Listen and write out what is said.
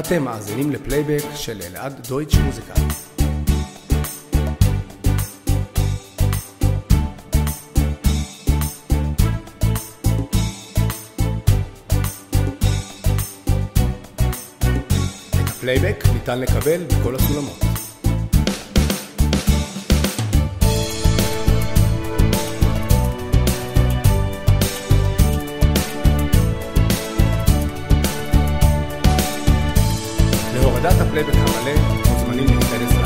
אתם מאזינים לפלייבק של אלעד דויטש מוזיקה. את הפלייבק ניתן לקבל בכל הסולמות. להורדת הפלייבק המלא מוזמנים להיכנס